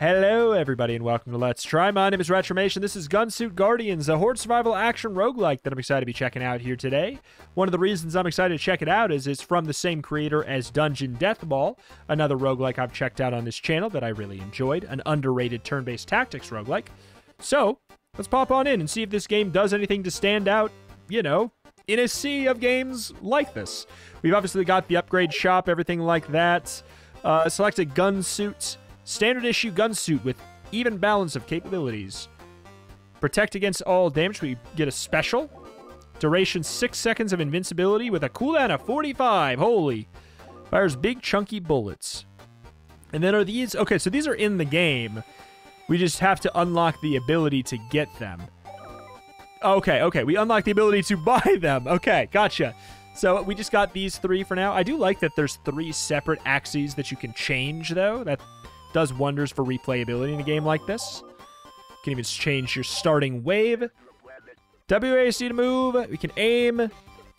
Hello, everybody, and welcome to Let's Try. My name is Retromation. This is Gunsuit Guardians, a horde survival action roguelike that I'm excited to be checking out here today. One of the reasons I'm excited to check it out is it's from the same creator as Dungeon Deathball, another roguelike I've checked out on this channel that I really enjoyed, an underrated turn based tactics roguelike. So, let's pop on in and see if this game does anything to stand out, you know, in a sea of games like this. We've obviously got the upgrade shop, everything like that. Uh, select a gun suit, standard issue gun suit with even balance of capabilities. Protect against all damage. We get a special. Duration 6 seconds of invincibility with a cooldown of 45. Holy. Fires big chunky bullets. And then are these. Okay, so these are in the game. We just have to unlock the ability to get them. Okay, okay. We unlock the ability to buy them. Okay, gotcha. So we just got these three for now. I do like that there's three separate axes that you can change, though. That does wonders for replayability in a game like this. Can even change your starting wave. WASD to move. We can aim,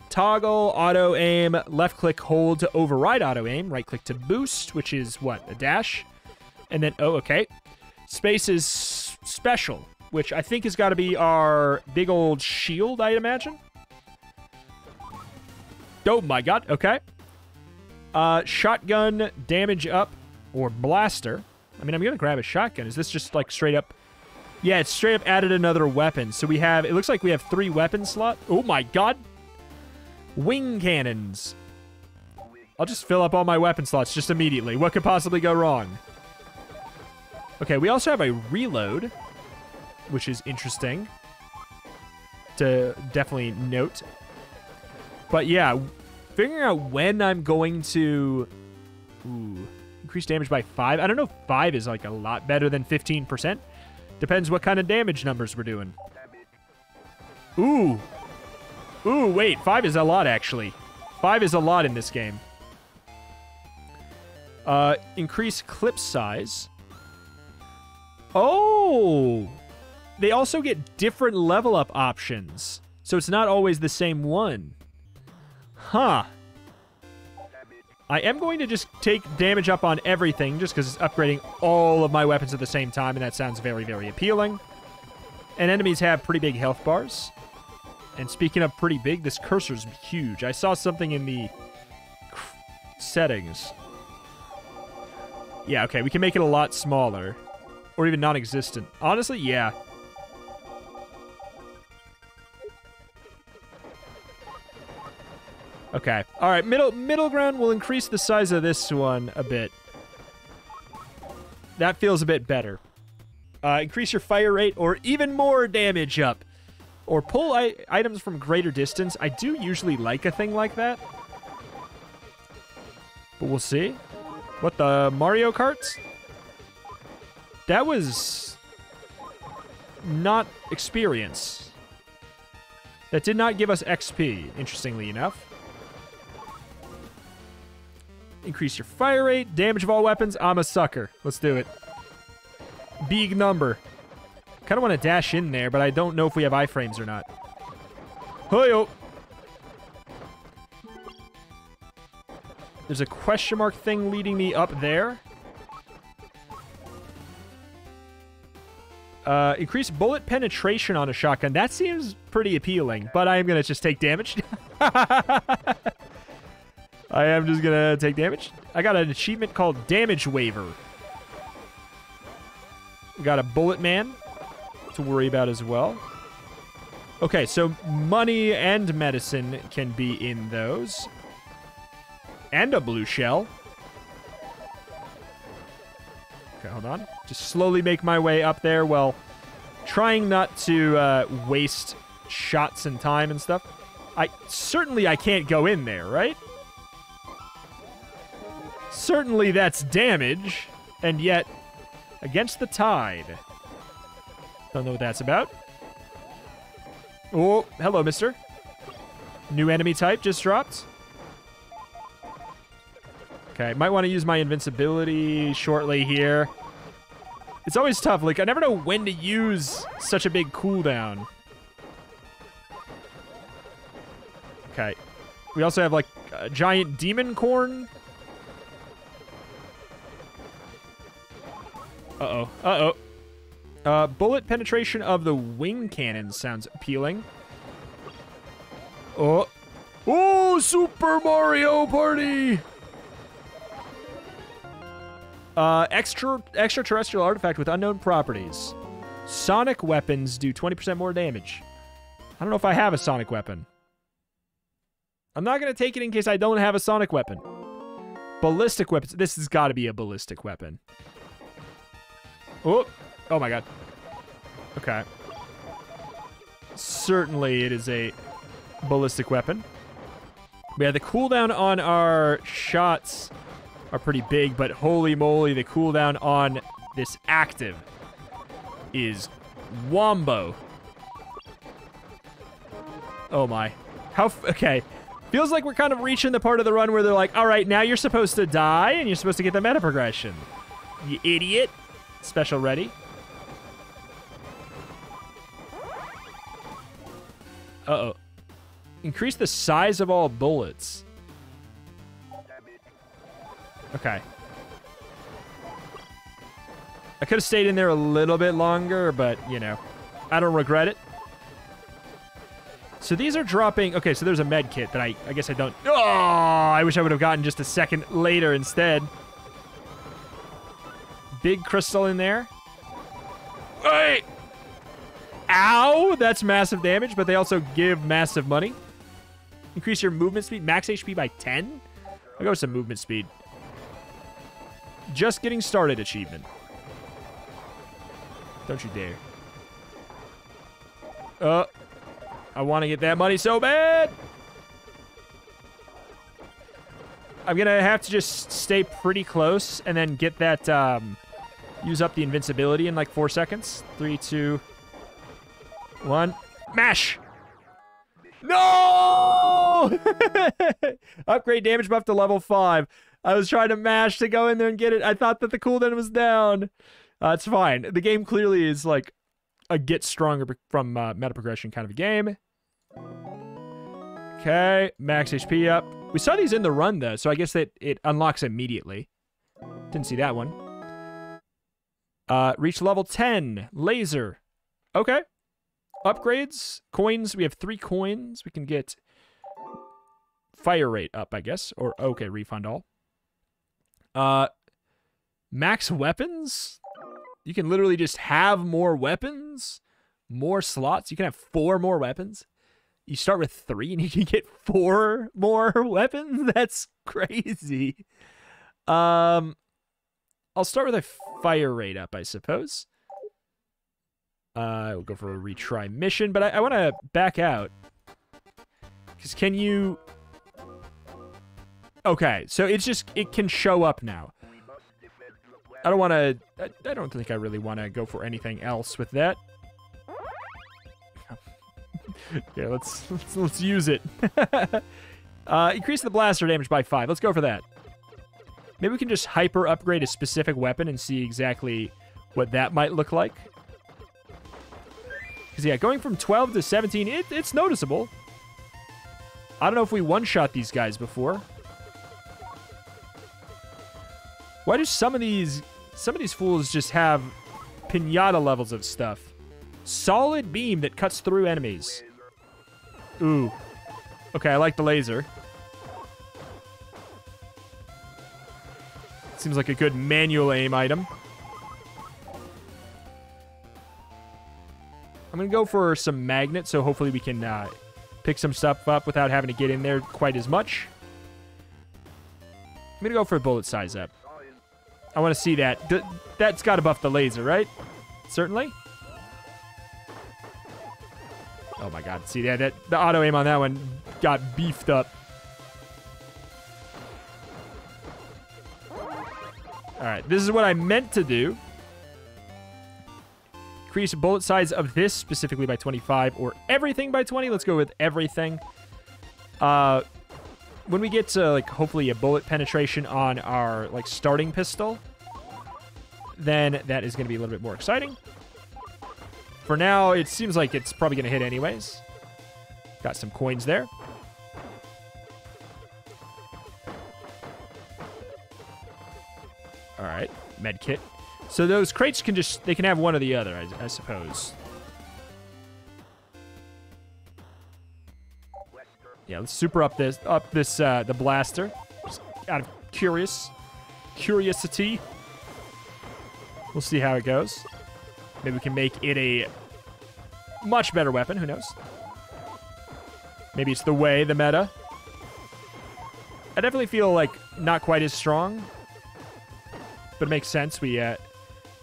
toggle, auto aim, left click hold to override auto aim, right click to boost, which is what? A dash. And then, oh, okay. Space is special, which I think has got to be our big old shield, I imagine. Oh my god, okay. Uh, shotgun damage up or blaster. I mean, I'm going to grab a shotgun. Is this just like straight up? Yeah, it's straight up added another weapon. So we have, it looks like we have three weapon slot. Oh my god. Wing cannons. I'll just fill up all my weapon slots just immediately. What could possibly go wrong? Okay, we also have a reload, which is interesting to definitely note. But yeah, figuring out when I'm going to ooh, increase damage by 5. I don't know if 5 is like a lot better than 15%. Depends what kind of damage numbers we're doing. Ooh. Ooh, wait. 5 is a lot, actually. 5 is a lot in this game. Uh, increase clip size. Oh! They also get different level up options. So it's not always the same one. Huh. I am going to just take damage up on everything just because it's upgrading all of my weapons at the same time, and that sounds very, very appealing. And enemies have pretty big health bars. And speaking of pretty big, this cursor's huge. I saw something in the settings. Yeah, okay, we can make it a lot smaller. Or even non-existent. Honestly, yeah. Okay. All right. Middle middle ground will increase the size of this one a bit. That feels a bit better. Uh, increase your fire rate or even more damage up. Or pull items from greater distance. I do usually like a thing like that. But we'll see. What the Mario Karts? That was not experience. That did not give us XP, interestingly enough. Increase your fire rate, damage of all weapons. I'm a sucker. Let's do it. Big number. Kind of want to dash in there, but I don't know if we have iframes or not. Hoyo. There's a question mark thing leading me up there. Uh, increase bullet penetration on a shotgun. That seems pretty appealing, but I am going to just take damage. I am just gonna take damage. I got an achievement called Damage Waiver. Got a Bullet Man to worry about as well. Okay, so money and medicine can be in those. And a blue shell. Okay, hold on. Just slowly make my way up there while trying not to uh, waste shots and time and stuff. I certainly I can't go in there, right? Certainly that's damage, and yet against the tide. Don't know what that's about. Oh, hello, mister. New enemy type just dropped. Okay, might want to use my invincibility shortly here. It's always tough. Like, I never know when to use such a big cooldown. Okay. We also have, like, a giant demon corn Uh-oh. Uh-oh. Uh, bullet penetration of the wing cannon sounds appealing. Oh. Oh, Super Mario Party! Uh, extra extraterrestrial artifact with unknown properties. Sonic weapons do 20% more damage. I don't know if I have a sonic weapon. I'm not going to take it in case I don't have a sonic weapon. Ballistic weapons. This has got to be a ballistic weapon. Oh, oh my god. Okay. Certainly it is a ballistic weapon. Yeah, the cooldown on our shots are pretty big, but holy moly, the cooldown on this active is wombo. Oh my. How, okay. Feels like we're kind of reaching the part of the run where they're like, all right, now you're supposed to die and you're supposed to get the meta progression. You idiot. Special ready. Uh-oh. Increase the size of all bullets. Okay. I could have stayed in there a little bit longer, but, you know, I don't regret it. So these are dropping... Okay, so there's a med kit that I, I guess I don't... Oh, I wish I would have gotten just a second later instead. Big crystal in there. Hey! Ow! That's massive damage, but they also give massive money. Increase your movement speed, max HP by 10? I'll go with some movement speed. Just getting started achievement. Don't you dare. Uh, I want to get that money so bad. I'm going to have to just stay pretty close and then get that, um, use up the invincibility in like four seconds. Three, two, one. Mash! No! Upgrade damage buff to level five. I was trying to mash to go in there and get it. I thought that the cooldown was down. Uh, it's fine. The game clearly is like a get stronger from uh, meta progression kind of a game. Okay, max HP up. We saw these in the run though, so I guess that it unlocks immediately. Didn't see that one. Uh, reach level 10. Laser. Okay. Upgrades. Coins. We have three coins. We can get fire rate up, I guess. Or, okay, refund all. Uh, max weapons. You can literally just have more weapons, more slots. You can have four more weapons. You start with three and you can get four more weapons. That's crazy. Um, I'll start with a fire rate up, I suppose. Uh, we'll go for a retry mission, but I, I want to back out. Because can you... Okay, so it's just, it can show up now. I don't want to, I, I don't think I really want to go for anything else with that. yeah, let's, let's, let's use it. uh, increase the blaster damage by five. Let's go for that. Maybe we can just hyper upgrade a specific weapon and see exactly what that might look like. Because, yeah, going from 12 to 17, it, it's noticeable. I don't know if we one-shot these guys before. Why do some of these some of these fools just have pinata levels of stuff? Solid beam that cuts through enemies. Ooh. Okay, I like the laser. Seems like a good manual aim item. I'm going to go for some magnet, so hopefully we can uh, pick some stuff up without having to get in there quite as much. I'm going to go for a bullet size up. I want to see that. D that's got to buff the laser, right? Certainly. Oh my god. See that, that the auto aim on that one got beefed up. All right, this is what I meant to do. Increase bullet size of this specifically by 25 or everything by 20. Let's go with everything. Uh, when we get to, like, hopefully a bullet penetration on our, like, starting pistol, then that is going to be a little bit more exciting. For now, it seems like it's probably going to hit anyways. Got some coins there. All right, med kit. So those crates can just, they can have one or the other, I, I suppose. Yeah, let's super up this, up this, uh, the blaster. Just out of curious, curiosity. We'll see how it goes. Maybe we can make it a much better weapon. Who knows? Maybe it's the way, the meta. I definitely feel like not quite as strong. But it makes sense. We uh,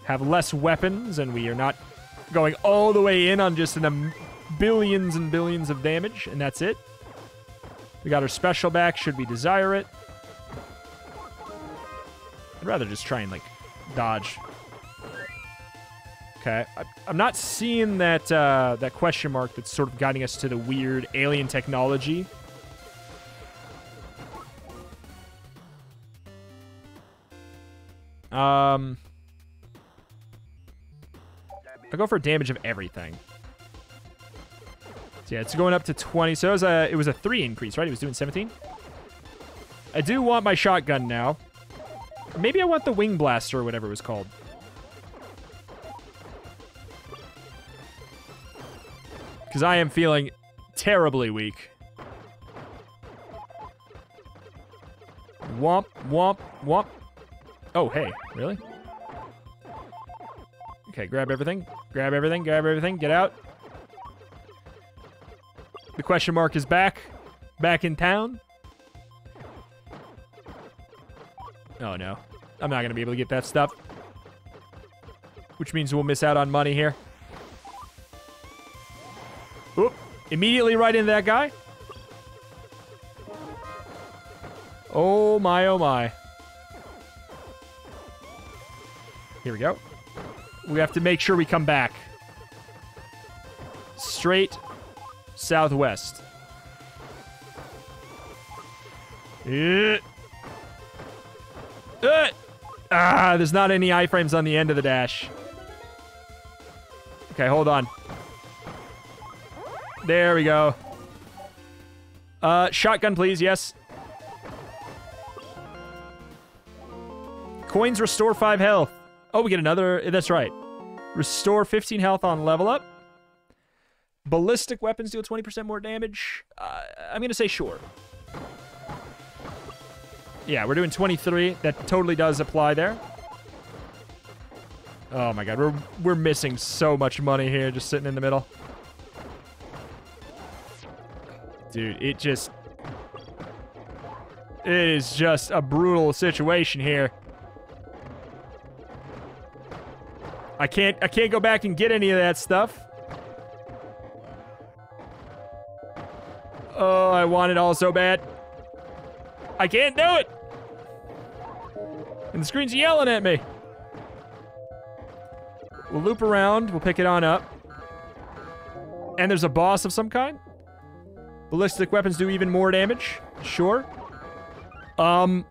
have less weapons and we are not going all the way in on just an, billions and billions of damage. And that's it. We got our special back should we desire it. I'd rather just try and, like, dodge. Okay. I'm not seeing that, uh, that question mark that's sort of guiding us to the weird alien technology. Um... I'll go for damage of everything. So yeah, it's going up to 20. So it was a, it was a 3 increase, right? It was doing 17? I do want my shotgun now. Maybe I want the wing blaster or whatever it was called. Because I am feeling terribly weak. Womp, womp, womp. Oh, hey, really? Okay, grab everything. Grab everything, grab everything, get out. The question mark is back. Back in town. Oh, no. I'm not to be able to get that stuff. Which means we'll miss out on money here. Oop. Immediately right into that guy. Oh, my, oh, my. Here we go. We have to make sure we come back. Straight southwest. Uh. Uh. Ah, there's not any iframes on the end of the dash. Okay, hold on. There we go. Uh, shotgun, please. Yes. Coins restore 5 health. Oh, we get another... That's right. Restore 15 health on level up. Ballistic weapons deal 20% more damage. Uh, I'm going to say sure. Yeah, we're doing 23. That totally does apply there. Oh my god, we're we're missing so much money here just sitting in the middle. Dude, it just it is just a brutal situation here. I can't I can't go back and get any of that stuff. Oh, I want it all so bad. I can't do it. And the screen's yelling at me. We'll loop around. We'll pick it on up. And there's a boss of some kind. Ballistic weapons do even more damage. Sure. Um,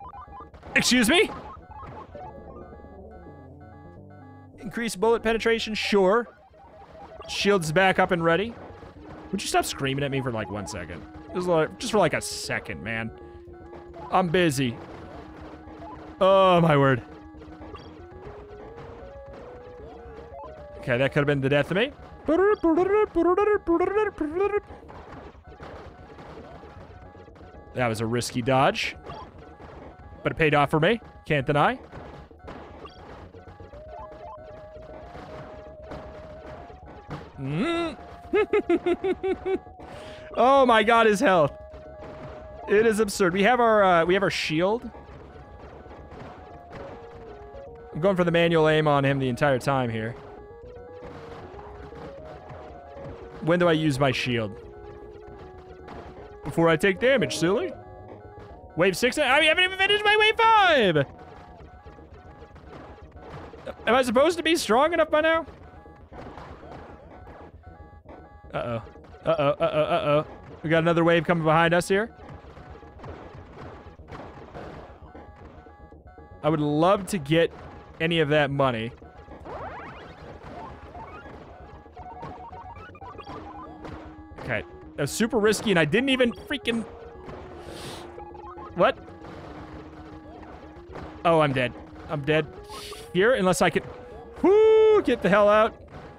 excuse me? Increase bullet penetration? Sure. Shield's back up and ready. Would you stop screaming at me for like one second? Just, for like a second, man. I'm busy. Oh, my word. Okay, that could have been the death of me. That was a risky dodge. But it paid off for me. Can't deny. Mm. oh my god, his health. It is absurd. We have our uh, we have our shield. I'm going for the manual aim on him the entire time here. When do I use my shield? Before I take damage, silly. Wave 6? I haven't even finished my wave 5! Am I supposed to be strong enough by now? Uh-oh. Uh-oh, uh-oh, uh-oh. We got another wave coming behind us here. I would love to get any of that money. Okay. That was super risky, and I didn't even freaking... What? Oh, I'm dead. I'm dead here, unless I can... get the hell out.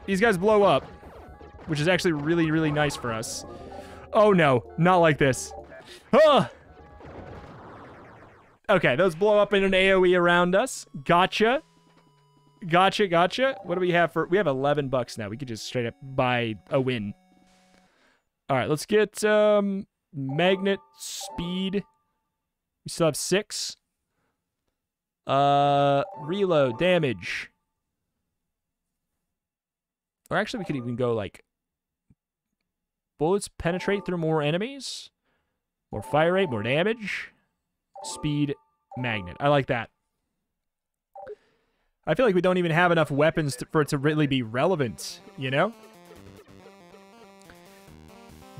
These guys blow up, which is actually really, really nice for us. Oh no, not like this. Okay, those blow up in an AoE around us. Gotcha. Gotcha, gotcha. What do we have for... We have 11 bucks now. We could just straight up buy a win. All right, let's get um, magnet speed. We still have six. Uh, reload damage. Or actually, we could even go like bullets penetrate through more enemies, more fire rate, more damage, speed, magnet. I like that. I feel like we don't even have enough weapons to, for it to really be relevant, you know?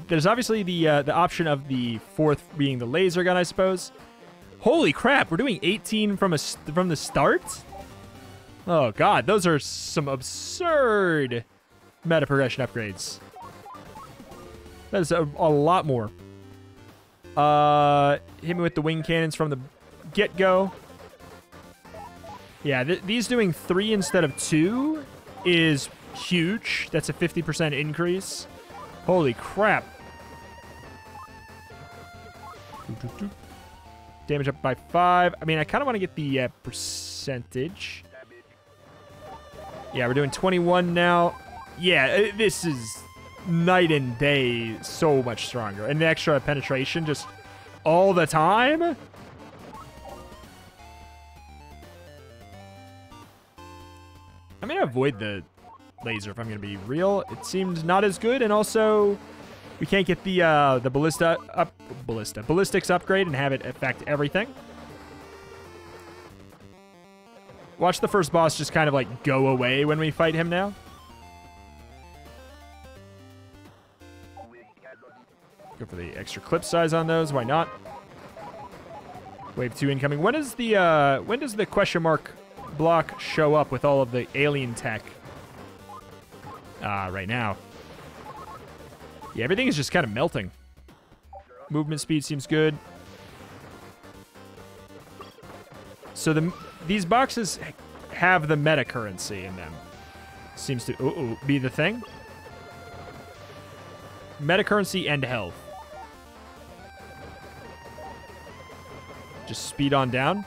There's obviously the uh, the option of the fourth being the laser gun, I suppose. Holy crap, we're doing 18 from a from the start? Oh god, those are some absurd meta progression upgrades. That is a, a lot more. Uh, hit me with the wing cannons from the get-go. Yeah, th these doing three instead of two is huge. That's a 50% increase. Holy crap. Damage up by five. I mean, I kind of want to get the uh, percentage. Yeah, we're doing 21 now. Yeah, uh, this is night and day so much stronger. And the extra penetration just all the time. I'm going to avoid the laser if I'm going to be real. It seemed not as good. And also, we can't get the uh, the ballista up ballista ballistics upgrade and have it affect everything. Watch the first boss just kind of like go away when we fight him now. Go for the extra clip size on those. Why not? Wave two incoming. When is the uh, when does the question mark block show up with all of the alien tech? Ah, uh, right now. Yeah, everything is just kind of melting. Movement speed seems good. So the these boxes have the meta currency in them. Seems to ooh, ooh, be the thing. Meta currency and health. Just speed on down.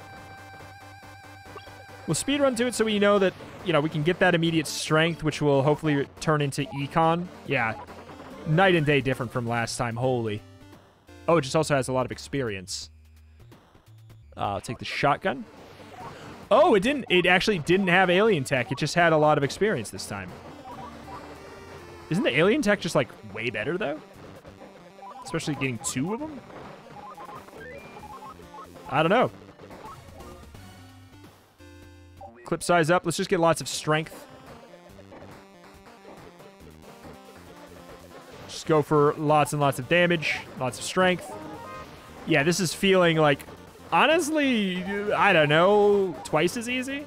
We'll speed run to it so we know that, you know, we can get that immediate strength, which will hopefully turn into econ. Yeah, night and day different from last time. Holy. Oh, it just also has a lot of experience. Uh, I'll take the shotgun. Oh, it didn't. It actually didn't have alien tech. It just had a lot of experience this time. Isn't the alien tech just like way better though? Especially getting two of them? I don't know. Clip size up. Let's just get lots of strength. Just go for lots and lots of damage, lots of strength. Yeah, this is feeling like, honestly, I don't know, twice as easy?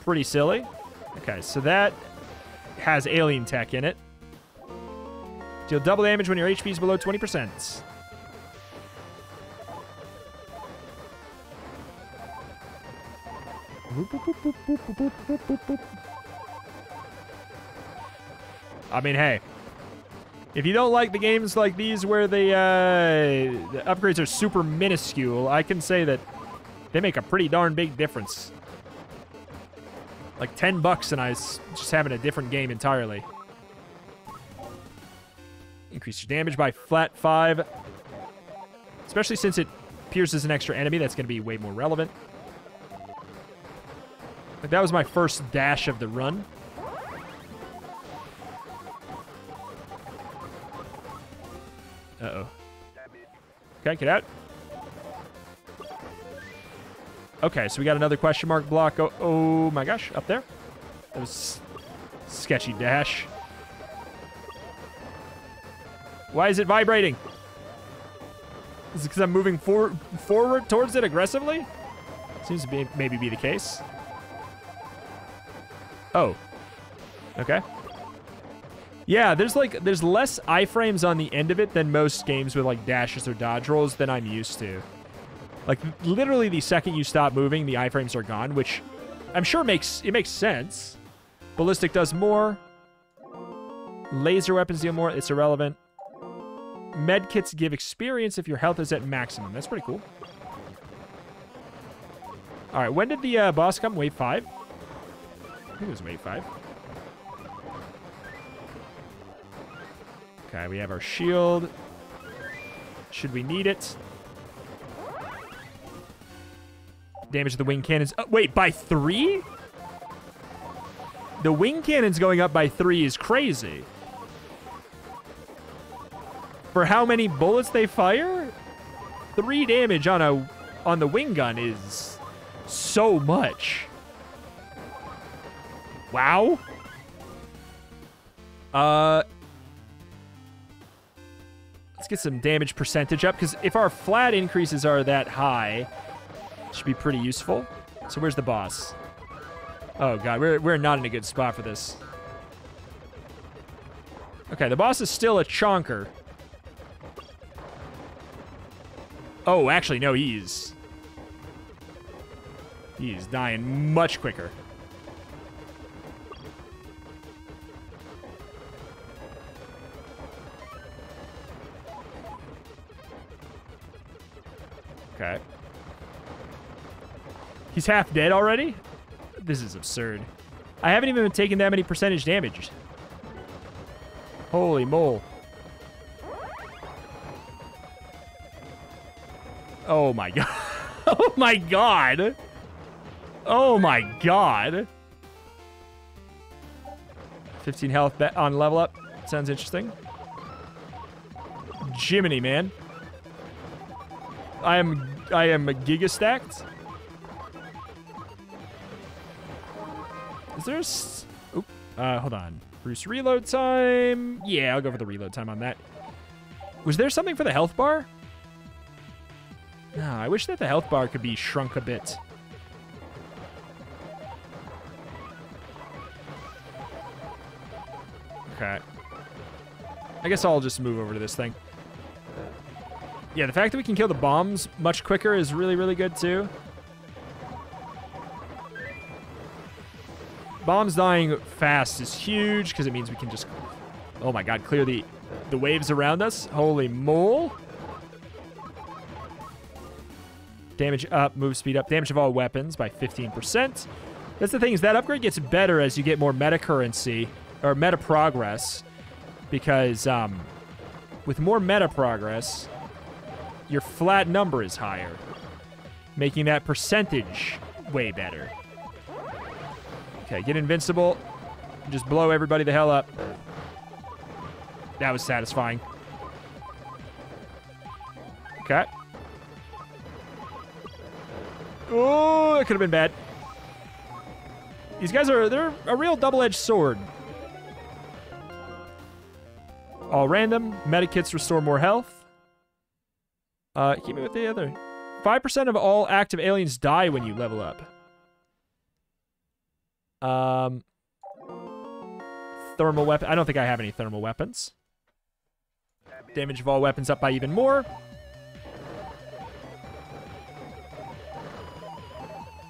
Pretty silly. Okay, so that has alien tech in it. Deal double damage when your HP is below 20%. I mean, hey. If you don't like the games like these where the, uh, the upgrades are super minuscule, I can say that they make a pretty darn big difference. Like 10 bucks and I was just having a different game entirely. Increase your damage by flat 5. Especially since it pierces an extra enemy, that's going to be way more relevant. That was my first dash of the run. Uh-oh. Okay, get out. Okay, so we got another question mark block. Oh, oh my gosh, up there. That was sketchy dash. Why is it vibrating? Is it because I'm moving for forward towards it aggressively? Seems to be maybe be the case. Oh. Okay. Yeah, there's like there's less iframes on the end of it than most games with like dashes or dodge rolls than I'm used to. Like literally the second you stop moving, the iframes are gone, which I'm sure makes it makes sense. Ballistic does more. Laser weapons deal more. It's irrelevant. Med kits give experience if your health is at maximum. That's pretty cool. All right, when did the uh, boss come? Wave 5? Think it was wave 5. Okay, we have our shield. Should we need it? Damage to the wing cannons. Oh, wait, by three? The wing cannons going up by three is crazy. For how many bullets they fire? Three damage on a on the wing gun is so much. Wow. Uh, let's get some damage percentage up because if our flat increases are that high, should be pretty useful. So where's the boss? Oh god, we're we're not in a good spot for this. Okay, the boss is still a chonker. Oh, actually, no, he's... He's dying much quicker. Okay. He's half dead already? This is absurd. I haven't even been taking that many percentage damage. Holy mole. Oh my god. oh my god. Oh my god. 15 health on level up. Sounds interesting. Jiminy, man. I am I am giga stacked. Is there a... Oop. Uh, hold on. Bruce reload time. Yeah, I'll go for the reload time on that. Was there something for the health bar? No, I wish that the health bar could be shrunk a bit. Okay. I guess I'll just move over to this thing. Yeah, the fact that we can kill the bombs much quicker is really, really good, too. Bombs dying fast is huge, because it means we can just... Oh my god, clear the, the waves around us. Holy mole. Damage up, move speed up. Damage of all weapons by 15%. That's the thing, is that upgrade gets better as you get more meta currency, or meta progress, because um, with more meta progress, your flat number is higher, making that percentage way better. Okay, get invincible. Just blow everybody the hell up. That was satisfying. Okay. Oh, it could have been bad. These guys are, they're a real double-edged sword. All random. Medikits restore more health. Uh, keep me with the other. 5% of all active aliens die when you level up. Um, thermal weapon. I don't think I have any thermal weapons. Damage of all weapons up by even more.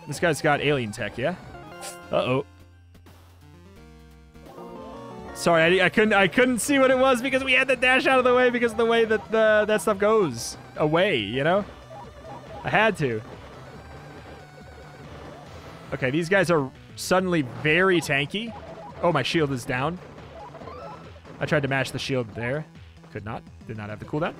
This guy's got alien tech, yeah? Uh-oh. Sorry, I, I, couldn't I couldn't see what it was because we had to dash out of the way because of the way that the, that stuff goes away, you know? I had to. Okay, these guys are suddenly very tanky. Oh, my shield is down. I tried to mash the shield there. Could not. Did not have the cooldown.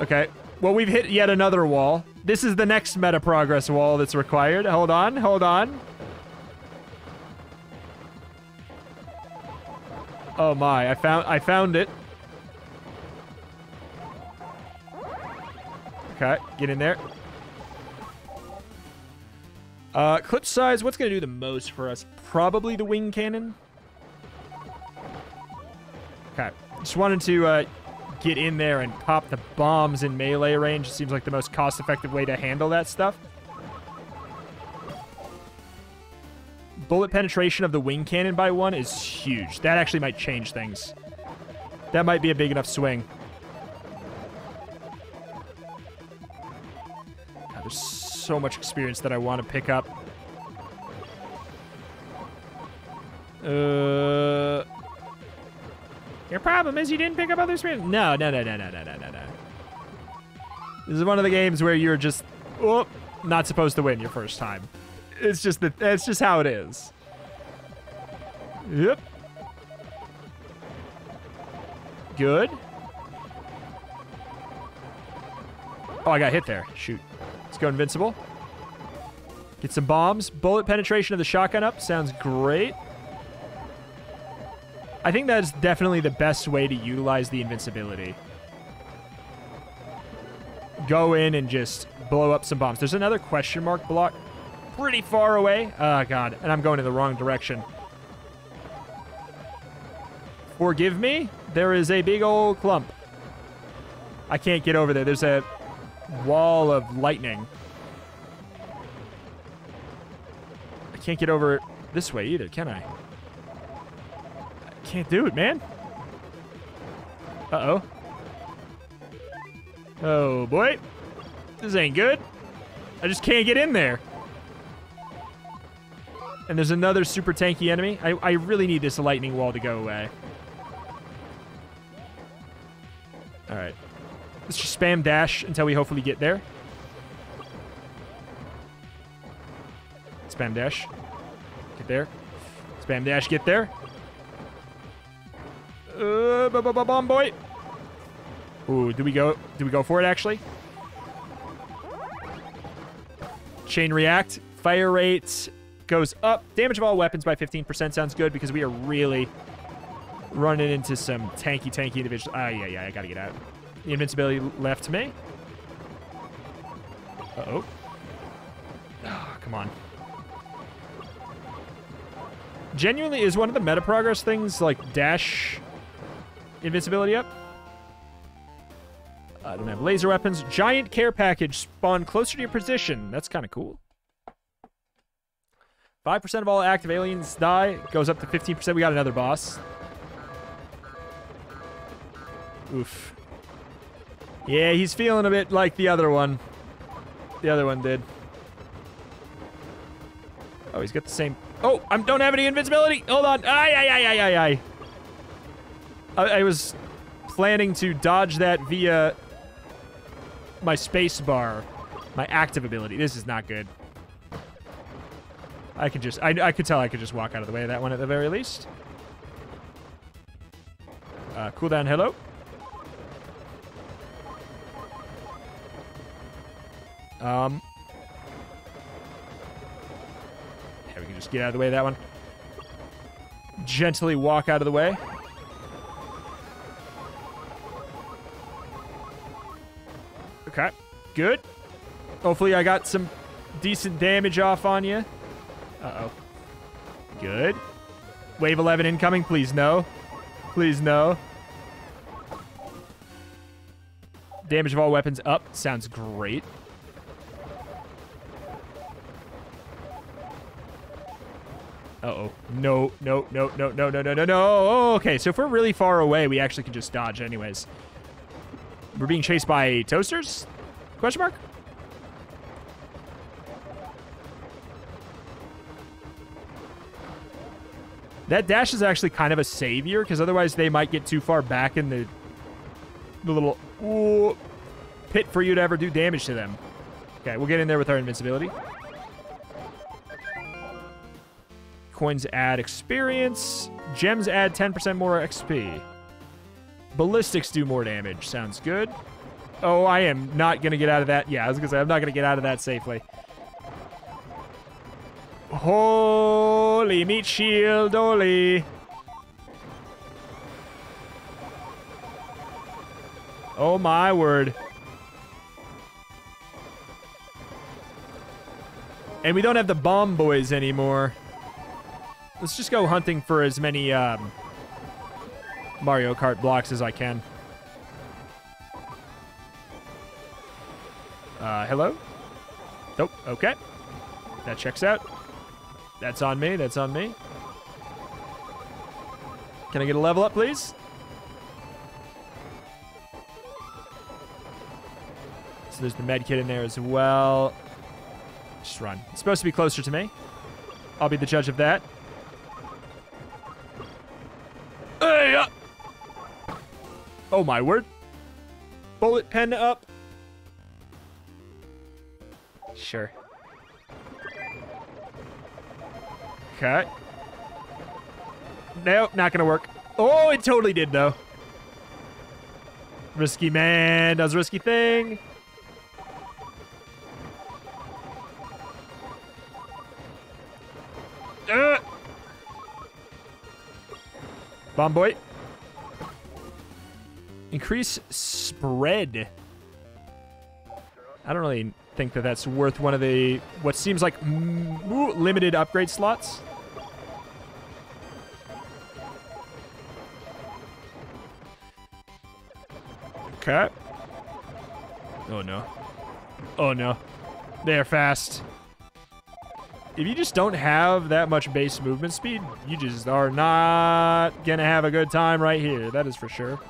Okay. Well, we've hit yet another wall. This is the next meta progress wall that's required. Hold on. Hold on. Oh my, I found I found it. Okay, get in there. Uh, clip size, what's going to do the most for us? Probably the wing cannon. Okay. Just wanted to uh, get in there and pop the bombs in melee range. Seems like the most cost-effective way to handle that stuff. bullet penetration of the wing cannon by one is huge. That actually might change things. That might be a big enough swing. God, there's so much experience that I want to pick up. Uh, your problem is you didn't pick up other experience. No, no, no, no, no, no, no, no. This is one of the games where you're just oh, not supposed to win your first time. It's just that it's just how it is. Yep. Good. Oh, I got hit there. Shoot. Let's go invincible. Get some bombs. Bullet penetration of the shotgun up. Sounds great. I think that's definitely the best way to utilize the invincibility. Go in and just blow up some bombs. There's another question mark block pretty far away. Oh, God. And I'm going in the wrong direction. Forgive me. There is a big old clump. I can't get over there. There's a wall of lightning. I can't get over this way either, can I? I can't do it, man. Uh-oh. Oh, boy. This ain't good. I just can't get in there. And there's another super tanky enemy. I, I really need this lightning wall to go away. All right. Let's just spam dash until we hopefully get there. Spam dash. Get there. Spam dash, get there. Uh, bomb boy. Ooh, do we go? Do we go for it actually? Chain react. Fire rate goes up. Damage of all weapons by 15% sounds good because we are really running into some tanky, tanky individuals. Ah, yeah, yeah, I gotta get out. The invincibility left to me. Uh-oh. Oh, come on. Genuinely, is one of the meta progress things like dash invincibility up? I don't have laser weapons. Giant care package spawn closer to your position. That's kind of cool. 5% of all active aliens die. Goes up to 15%. We got another boss. Oof. Yeah, he's feeling a bit like the other one. The other one did. Oh, he's got the same... Oh, I don't have any invincibility. Hold on. Ay, ay, ay, ay, ay, ay. I, I was planning to dodge that via my space bar, my active ability. This is not good. I could just... I, I could tell I could just walk out of the way of that one at the very least. Uh, cooldown, hello. Um, yeah, we can just get out of the way of that one. Gently walk out of the way. Okay, good. Hopefully I got some decent damage off on you. Uh-oh. Good. Wave 11 incoming, please no. Please no. Damage of all weapons up. Sounds great. Uh-oh. No, no, no, no, no, no, no, no, no. Oh, okay, so if we're really far away, we actually can just dodge anyways. We're being chased by toasters? Question mark? That dash is actually kind of a savior, because otherwise they might get too far back in the, the little ooh, pit for you to ever do damage to them. Okay, we'll get in there with our invincibility. Coins add experience. Gems add 10% more XP. Ballistics do more damage. Sounds good. Oh, I am not going to get out of that. Yeah, I was going to say, I'm not going to get out of that safely. Holy meat shield, holy. Oh, my word. And we don't have the bomb boys anymore. Let's just go hunting for as many um, Mario Kart blocks as I can. Uh, hello? Nope. Okay. That checks out. That's on me. That's on me. Can I get a level up, please? So there's the med kit in there as well. Just run. It's supposed to be closer to me. I'll be the judge of that. Hey! Uh. Oh, my word. Bullet pen up. Sure. Okay. Nope, not gonna work. Oh, it totally did, though. Risky man does risky thing. Uh. Bomb boy. Increase spread. I don't really think that that's worth one of the what seems like limited upgrade slots. Okay. Oh no. Oh no. They are fast. If you just don't have that much base movement speed, you just are not gonna have a good time right here. That is for sure.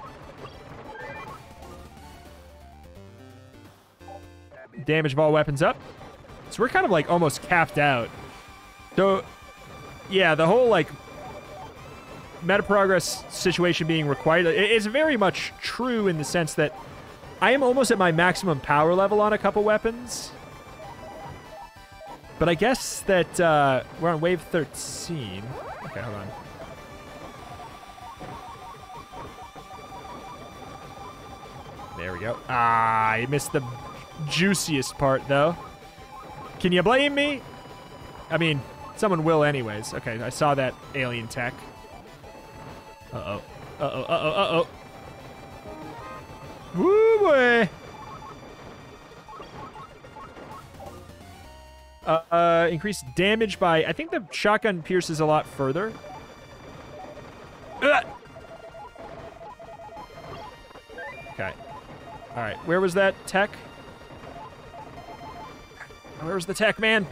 Damage of all weapons up. So we're kind of like almost capped out. So, yeah, the whole like meta progress situation being required is very much true in the sense that I am almost at my maximum power level on a couple weapons. But I guess that uh, we're on wave 13. Okay, hold on. There we go. Ah, I missed the juiciest part, though. Can you blame me? I mean, someone will anyways. Okay, I saw that alien tech. Uh-oh. Uh-oh, uh-oh, uh-oh. Woo boy! Uh, uh, increase damage by... I think the shotgun pierces a lot further. Ugh! Okay. All right. Where was that tech? Where was the tech, man?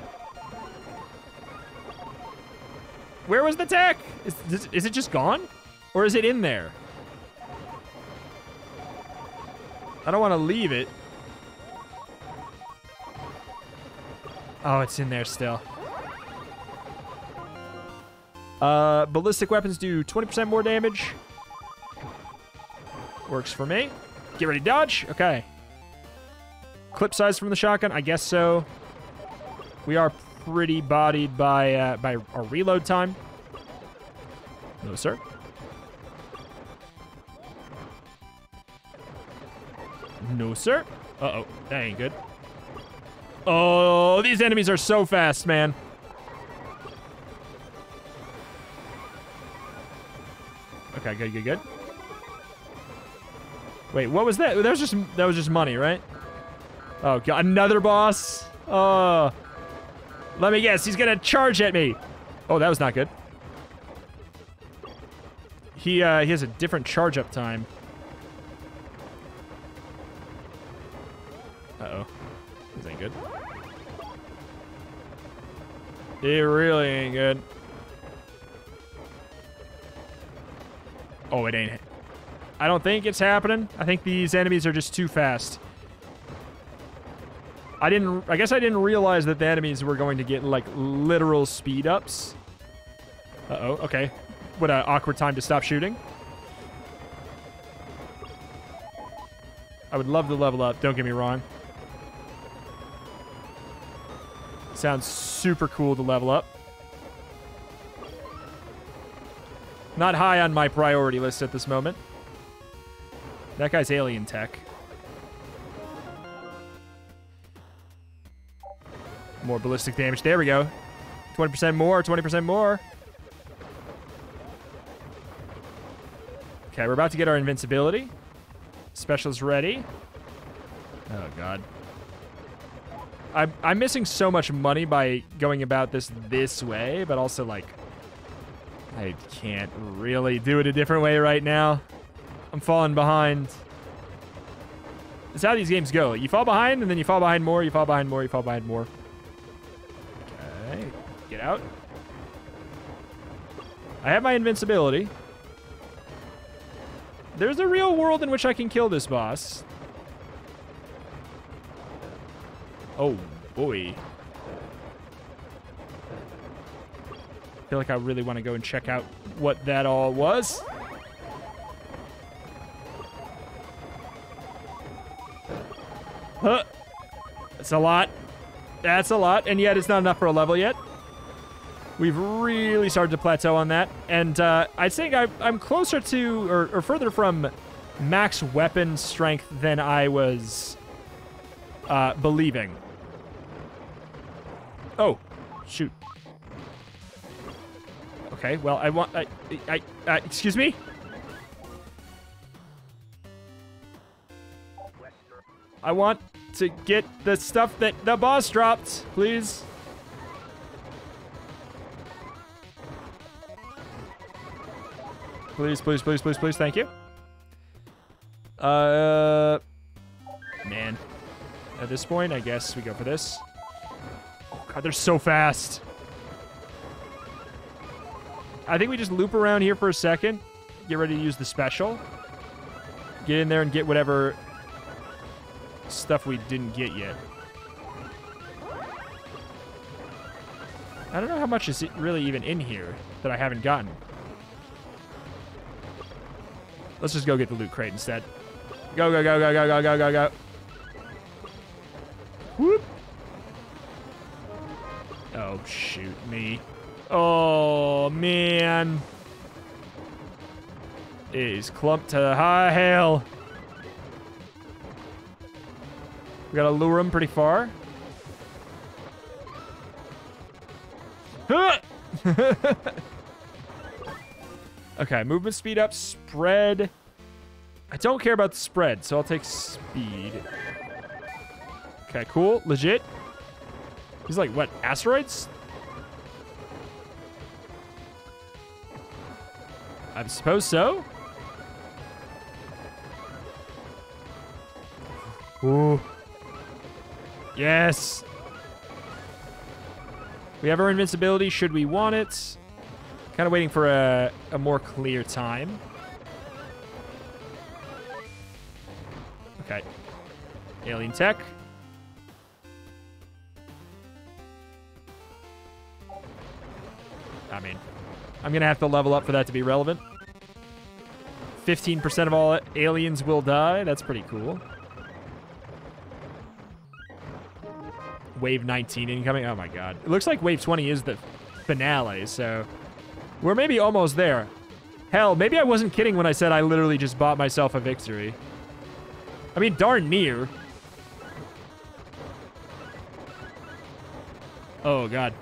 Where was the tech? Is, is it just gone? Or is it in there? I don't want to leave it. Oh, it's in there still. Uh, ballistic weapons do 20% more damage. Works for me. Get ready dodge. Okay. Clip size from the shotgun? I guess so. We are pretty bodied by uh, by our reload time. No, sir. No, sir. Uh-oh. That ain't good. Oh, these enemies are so fast, man. Okay, good, good, good. Wait, what was that? That was just that was just money, right? Oh god, another boss. Oh. Let me guess, he's gonna charge at me. Oh, that was not good. He uh he has a different charge up time. This ain't good. It really ain't good. Oh, it ain't. I don't think it's happening. I think these enemies are just too fast. I didn't... I guess I didn't realize that the enemies were going to get, like, literal speed ups. Uh-oh. Okay. What an awkward time to stop shooting. I would love to level up. Don't get me wrong. Sounds super cool to level up. Not high on my priority list at this moment. That guy's alien tech. More ballistic damage. There we go. 20% more, 20% more. Okay, we're about to get our invincibility. Special's ready. Oh, God. I'm, I'm missing so much money by going about this this way, but also, like, I can't really do it a different way right now. I'm falling behind. It's how these games go. You fall behind, and then you fall behind more, you fall behind more, you fall behind more. Okay, get out. I have my invincibility. There's a real world in which I can kill this boss. Oh, boy. I feel like I really want to go and check out what that all was. Huh. That's a lot. That's a lot, and yet it's not enough for a level yet. We've really started to plateau on that, and uh, I think I, I'm closer to, or, or further from max weapon strength than I was uh, believing. Oh, shoot. Okay, well, I want, I, I, I uh, excuse me? I want to get the stuff that the boss dropped, please. Please, please, please, please, please, thank you. Uh, man. At this point, I guess we go for this. God, they're so fast. I think we just loop around here for a second. Get ready to use the special. Get in there and get whatever stuff we didn't get yet. I don't know how much is really even in here that I haven't gotten. Let's just go get the loot crate instead. Go, go, go, go, go, go, go, go, go. Oh, shoot me. Oh, man. It is clumped to the high hell. We gotta lure him pretty far. okay, movement speed up, spread. I don't care about the spread, so I'll take speed. Okay, cool. Legit. He's like, what, asteroids? I suppose so. Ooh. Yes. We have our invincibility should we want it. Kind of waiting for a, a more clear time. Okay. Alien tech. I'm going to have to level up for that to be relevant. 15% of all aliens will die. That's pretty cool. Wave 19 incoming. Oh my god. It looks like Wave 20 is the finale, so we're maybe almost there. Hell, maybe I wasn't kidding when I said I literally just bought myself a victory. I mean, darn near. Oh, God.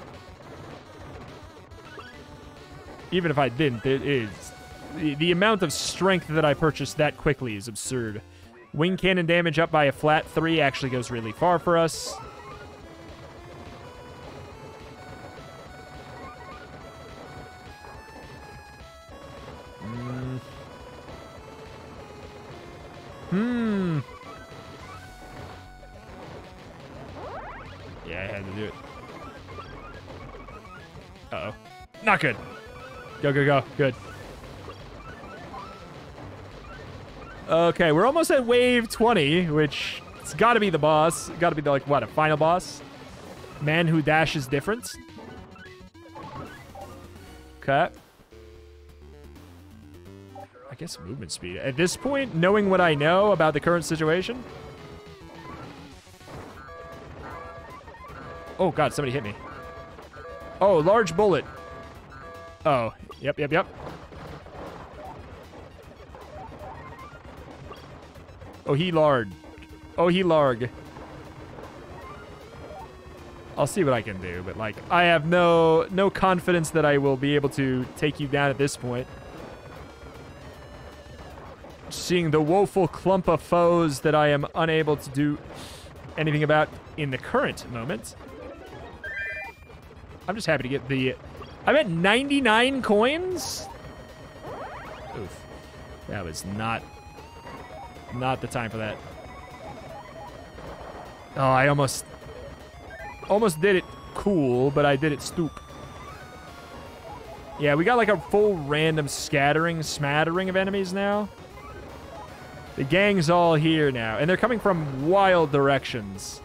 Even if I didn't, it is. The, amount of strength that I purchased that quickly is absurd. Wing cannon damage up by a flat 3 actually goes really far for us. Hmm. Yeah, I had to do it. Uh-oh. Not good. Go, go, go. Good. Okay, we're almost at wave 20, which it's got to be the boss. Got to be the, like, what, a final boss? Man who dashes different. Okay. I guess movement speed. At this point, knowing what I know about the current situation... Oh, God, somebody hit me. Oh, large bullet. Oh, yep, yep, yep. Oh, he lard. Oh, he larg. I'll see what I can do, but like, I have no no confidence that I will be able to take you down at this point seeing the woeful clump of foes that I am unable to do anything about in the current moment. I'm just happy to get the... I'm at 99 coins? Oof. That was not... Not the time for that. Oh, I almost... Almost did it cool, but I did it stoop. Yeah, we got like a full random scattering, smattering of enemies now. The gang's all here now, and they're coming from wild directions.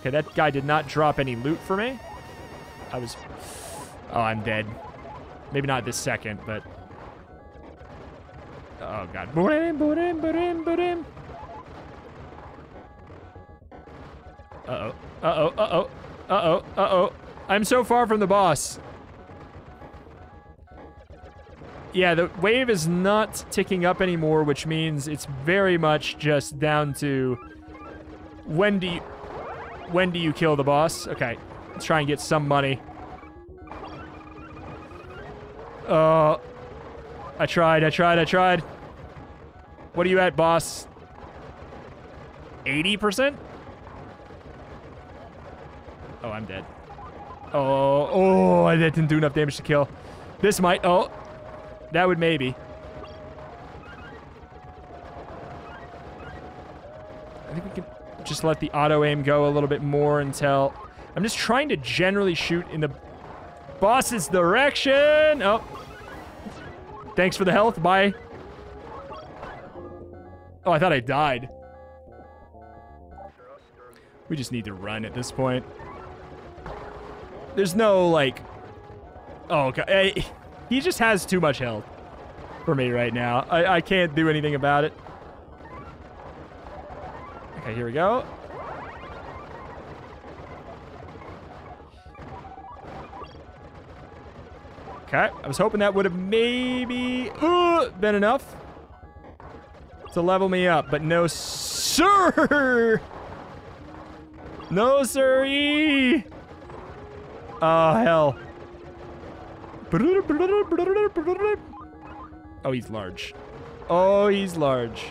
Okay, that guy did not drop any loot for me. I was... Oh, I'm dead. Maybe not this second, but... Oh, God. Uh-oh. Uh-oh. Uh-oh. Uh-oh. Uh-oh. I'm so far from the boss. Yeah, the wave is not ticking up anymore, which means it's very much just down to when do you when do you kill the boss? Okay, let's try and get some money. Uh, I tried, I tried, I tried. What are you at, boss? 80%? Oh, I'm dead. Oh, oh, I didn't do enough damage to kill. This might, oh, that would maybe. I think we can just let the auto aim go a little bit more until... I'm just trying to generally shoot in the boss's direction. Oh. Thanks for the health. Bye. Oh, I thought I died. We just need to run at this point. There's no, like... Oh, okay. Eh, he just has too much health for me right now. I, I can't do anything about it. Okay, here we go. Okay, I was hoping that would have maybe uh, been enough to level me up, but no sir! No siree! Oh, hell. Oh, he's large. Oh, he's large.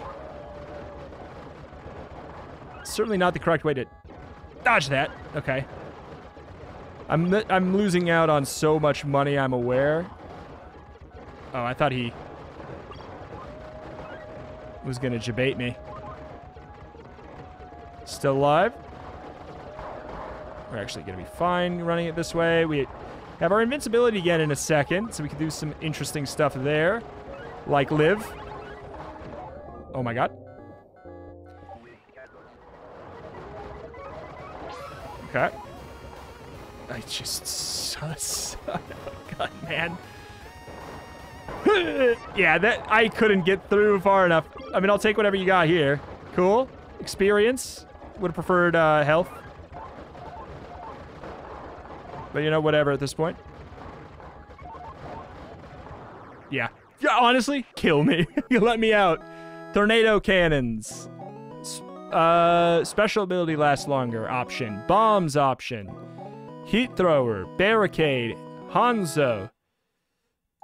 Certainly not the correct way to dodge that. Okay. I'm I'm losing out on so much money, I'm aware. Oh, I thought he was going to debate me. Still alive. We're actually going to be fine running it this way. We have our invincibility again in a second, so we can do some interesting stuff there. Like live. Oh my god. Okay. I just... Son God, man. yeah, that I couldn't get through far enough. I mean, I'll take whatever you got here. Cool. Experience. Would have preferred uh, health. But you know, whatever at this point. Yeah. Yeah, honestly, kill me. You let me out. Tornado cannons. Uh, special ability lasts longer option. Bombs option. Heat thrower. Barricade. Hanzo.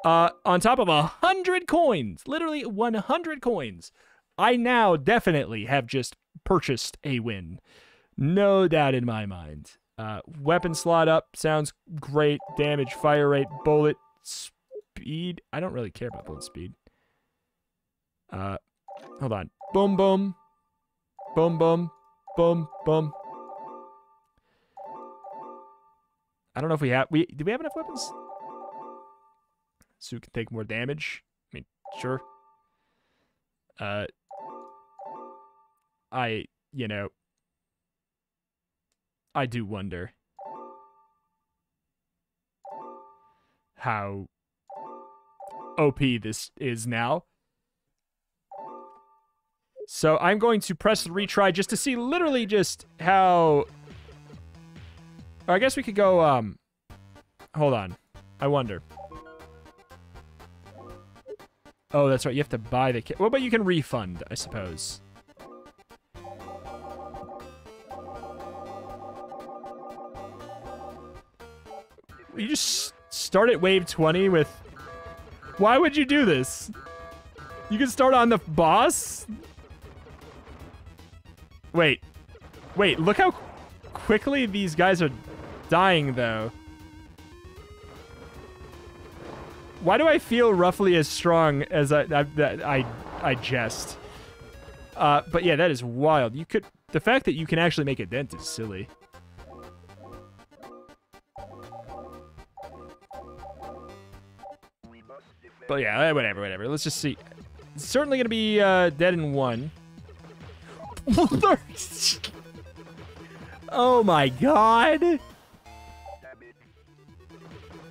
Uh, on top of a hundred coins. Literally 100 coins. I now definitely have just purchased a win. No doubt in my mind. Uh, weapon slot up sounds great. Damage, fire rate, bullet speed. I don't really care about bullet speed. Uh, hold on. Boom, boom. Boom, boom. Boom, boom. I don't know if we have... we Do we have enough weapons? So we can take more damage? I mean, sure. Uh, I, you know, I do wonder how OP this is now. So I'm going to press retry just to see literally just how... Or I guess we could go, um... Hold on. I wonder. Oh, that's right. You have to buy the kit. Well, but you can refund, I suppose. You just start at wave 20 with... Why would you do this? You can start on the boss? Wait. Wait, look how quickly these guys are dying, though. Why do I feel roughly as strong as I I I, I jest? Uh, but yeah, that is wild. You could the fact that you can actually make a dent is silly. But yeah, eh, whatever, whatever. Let's just see. It's certainly gonna be uh, dead in one. oh my god!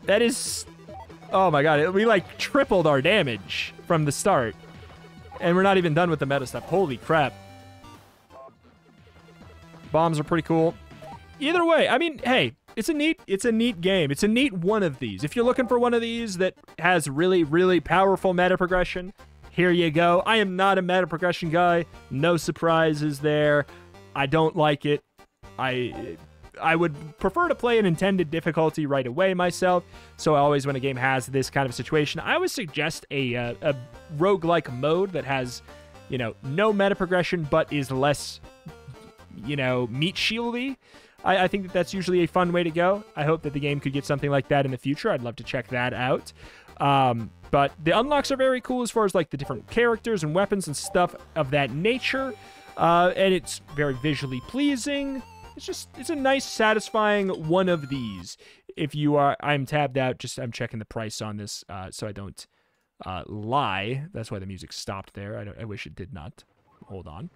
That is... Oh my god, we like tripled our damage from the start. And we're not even done with the meta stuff. Holy crap. Bombs are pretty cool. Either way, I mean, hey, it's a neat it's a neat game. It's a neat one of these. If you're looking for one of these that has really really powerful meta progression, here you go. I am not a meta progression guy. No surprises there. I don't like it. I I would prefer to play an intended difficulty right away myself. So always when a game has this kind of situation, I always suggest a uh, a roguelike mode that has, you know, no meta progression but is less you know, meat shieldy. I, I, think that that's usually a fun way to go. I hope that the game could get something like that in the future. I'd love to check that out. Um, but the unlocks are very cool as far as like the different characters and weapons and stuff of that nature. Uh, and it's very visually pleasing. It's just it's a nice, satisfying one of these. If you are, I'm tabbed out. Just I'm checking the price on this, uh, so I don't uh, lie. That's why the music stopped there. I, I wish it did not. Hold on.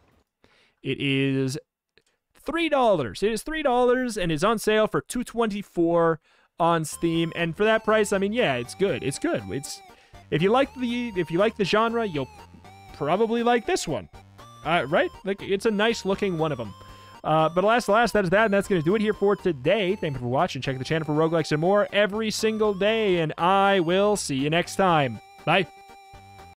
It is $3. It is $3 and is on sale for 224 on Steam. And for that price, I mean, yeah, it's good. It's good. It's if you like the if you like the genre, you'll probably like this one. Uh, right? Like it's a nice looking one of them. Uh, but alas, alas, that is that, and that's going to do it here for today. Thank you for watching. Check the channel for roguelikes and more every single day, and I will see you next time. Bye.